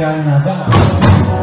shall not bow.